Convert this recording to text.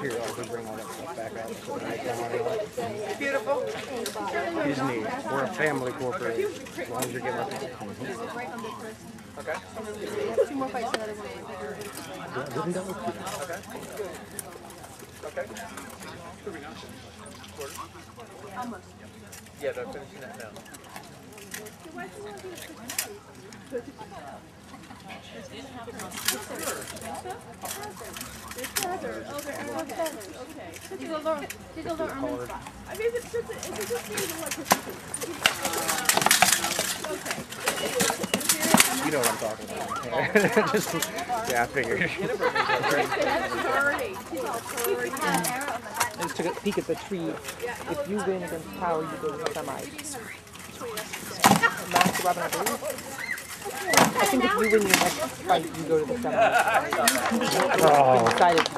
periodically bring all that stuff back up. So that I can money Beautiful. He's neat. We're a family corporate. As long as you're getting what Okay. Two more fights another one. Didn't that? Okay. Yeah, they're finishing that now. These are the, these are the ermine spots. I mean, it's just, it's just maybe like You know what I'm talking about. Just, yeah, I figured. dirty. She's all dirty. I just took a peek at the tree. If you win against Power, you go to the semis. Master Robin, I believe. I think if you win your next fight, you go to the semis. Oh. Decided.